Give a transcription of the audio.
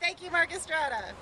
Thank you, Mark Estrada.